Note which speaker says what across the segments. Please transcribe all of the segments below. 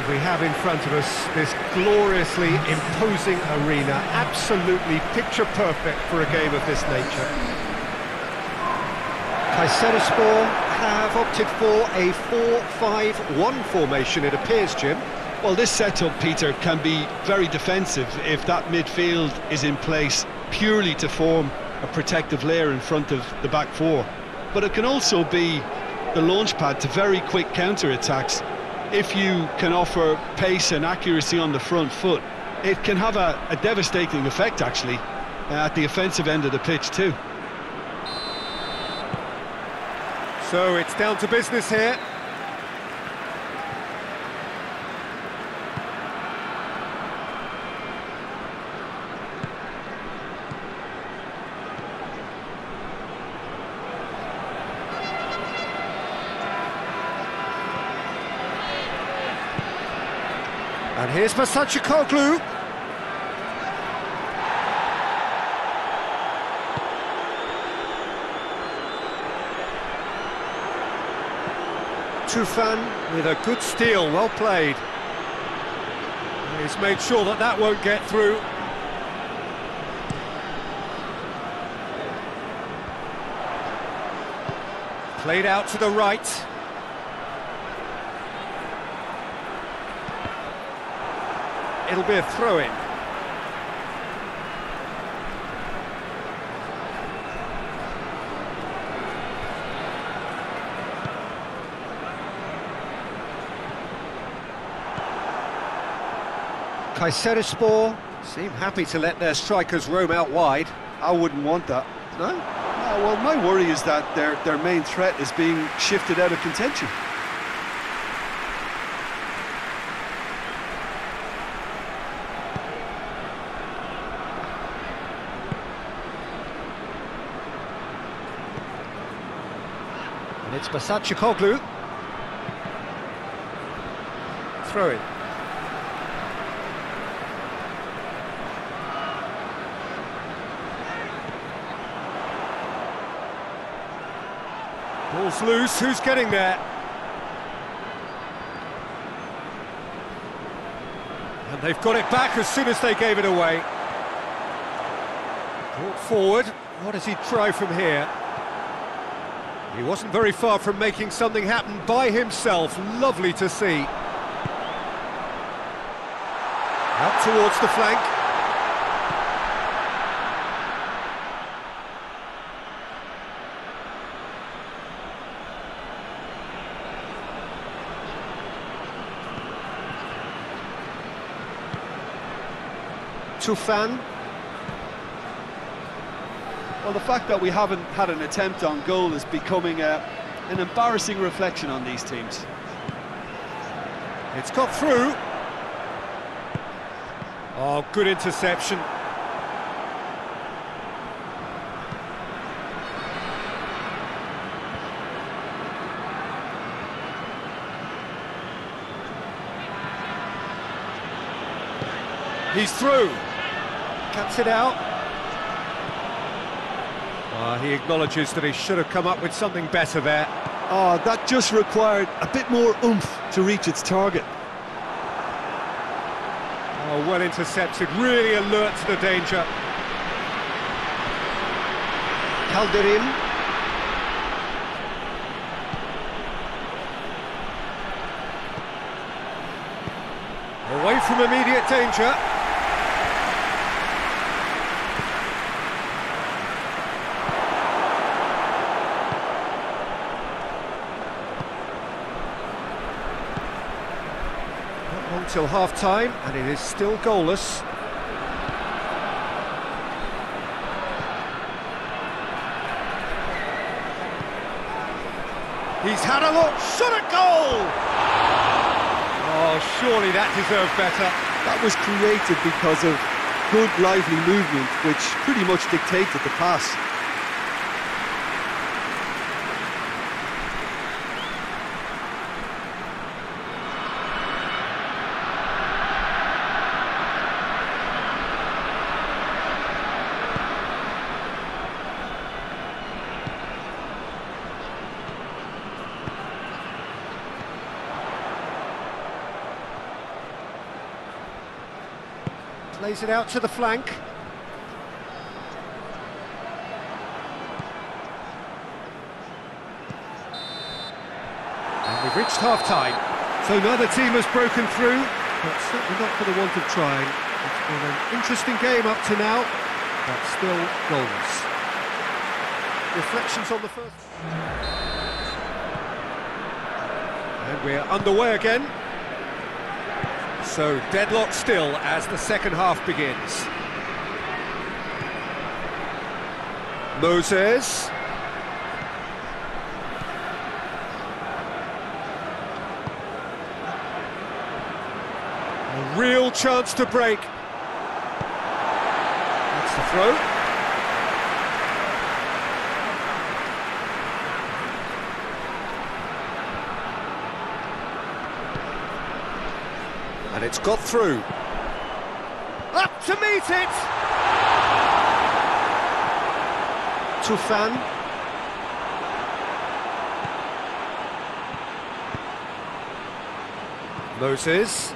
Speaker 1: And we have in front of us this gloriously imposing arena, absolutely picture perfect for a game of this nature. Kayserispor have opted for a 4-5-1 formation, it appears, Jim.
Speaker 2: Well, this setup, Peter, can be very defensive if that midfield is in place purely to form a protective layer in front of the back four. But it can also be the launchpad to very quick counter-attacks if you can offer pace and accuracy on the front foot, it can have a, a devastating effect, actually, uh, at the offensive end of the pitch, too.
Speaker 1: So it's down to business here. And here's Basacikoglu. Tufan with a good steal, well played. He's made sure that that won't get through. Played out to the right. It'll be a throw-in. Kayserispor seem happy to let their strikers roam out wide.
Speaker 2: I wouldn't want that.
Speaker 1: No? no
Speaker 2: well, my worry is that their, their main threat is being shifted out of contention.
Speaker 1: It's Basacikoglu. Throw it. Ball's loose, who's getting there? And they've got it back as soon as they gave it away. Brought forward, what does he try from here? He wasn't very far from making something happen by himself. Lovely to see. Out towards the flank. Tufan
Speaker 2: well, the fact that we haven't had an attempt on goal is becoming a, an embarrassing reflection on these teams.
Speaker 1: It's got through. Oh, good interception. He's through. Cuts it out. Uh, he acknowledges that he should have come up with something better there.
Speaker 2: Oh, that just required a bit more oomph to reach its target.
Speaker 1: Oh, well intercepted, really alert to the danger. Calderin. Away from immediate danger. Till half-time, and it is still goalless. He's had a look, shot at goal! Oh, surely that deserved better.
Speaker 2: That was created because of good, lively movement, which pretty much dictated the pass.
Speaker 1: Plays it out to the flank. And we've reached half-time. So neither team has broken through, but certainly not for the want of trying. It's been an interesting game up to now, but still goals. Reflections on the first... And we're underway again. So deadlock still as the second half begins. Moses. A real chance to break. That's the throw. And it's got through. Up to meet it! Tufan. Moses.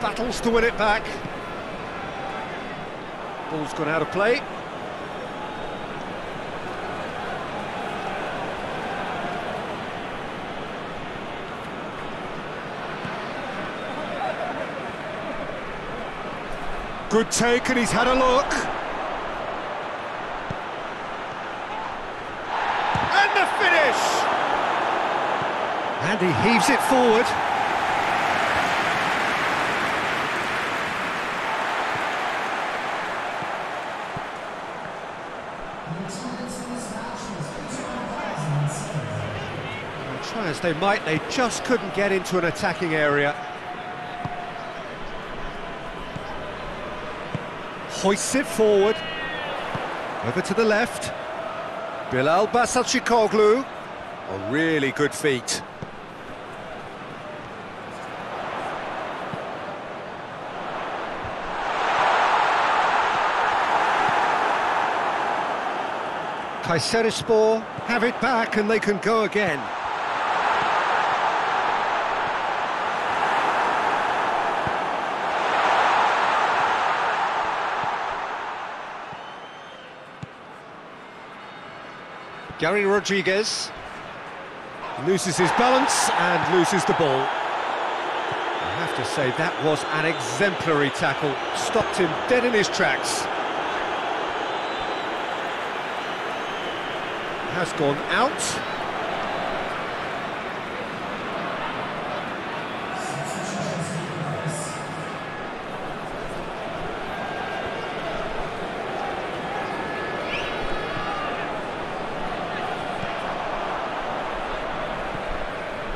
Speaker 1: Battles to win it back. Ball's gone out of play. Good take, and he's had a look. And the finish! And he heaves it forward. Try as they might, they just couldn't get into an attacking area. Hoists it forward. Over to the left. Bilal Basacikoglu. A really good feat. Kayserispor have it back and they can go again. Garry Rodrigues loses his balance and loses the ball. I have to say that was an exemplary tackle, stopped him dead in his tracks. Has gone out.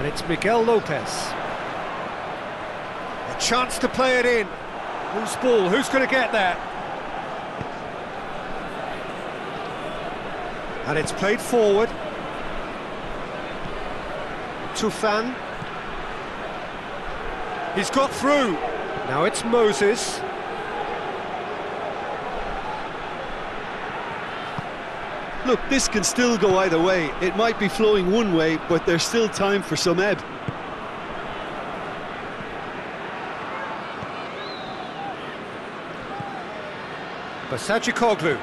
Speaker 1: And it's Miguel Lopez. A chance to play it in. Who's ball? Who's going to get there? And it's played forward. Tufan. He's got through. Now it's Moses.
Speaker 2: Look, this can still go either way. It might be flowing one way, but there's still time for some ebb.
Speaker 1: Basacikoglu.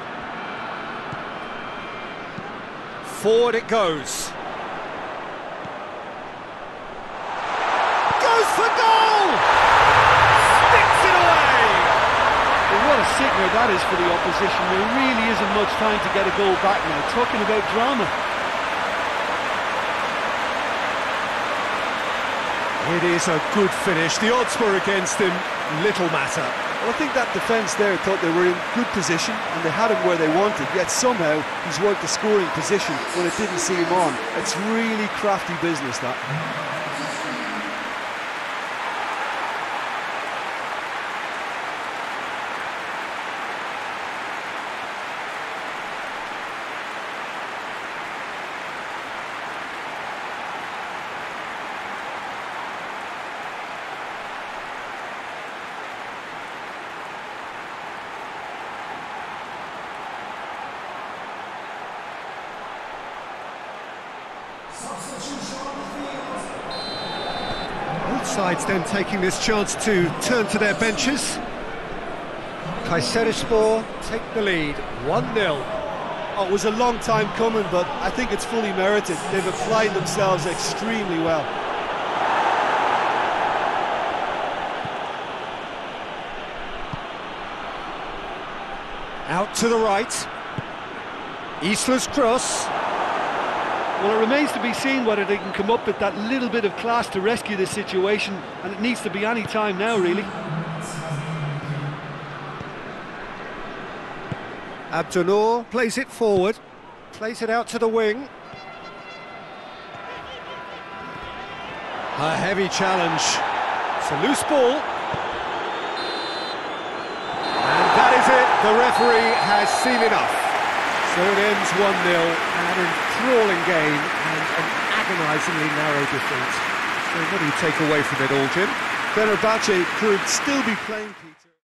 Speaker 1: Forward it. Goes for goal! Sticks it away!
Speaker 3: Well, what a sickener that is for the opposition. There really isn't much time to get a goal back now. Talking about drama.
Speaker 1: It is a good finish. The odds were against him. Little matter.
Speaker 2: Well, I think that defence there thought they were in good position and they had him where they wanted, yet somehow he's worked the scoring position when it didn't see him on. It's really crafty business, that.
Speaker 1: Both sides then taking this chance to turn to their benches. Kayserispor take the lead, 1-0.
Speaker 2: Oh, it was a long time coming, but I think it's fully merited. They've applied themselves extremely well.
Speaker 1: Out to the right. Isla's cross.
Speaker 2: Well, it remains to be seen whether they can come up with that little bit of class to rescue this situation, and it needs to be any time now, really.
Speaker 1: Abdunor plays it forward, plays it out to the wing. A heavy challenge. It's a loose ball. And that is it. The referee has seen enough. So it ends 1-0, an enthralling game and an agonisingly narrow defeat. So what do you take away from it all, Jim?
Speaker 2: Fenerbahce could still be playing.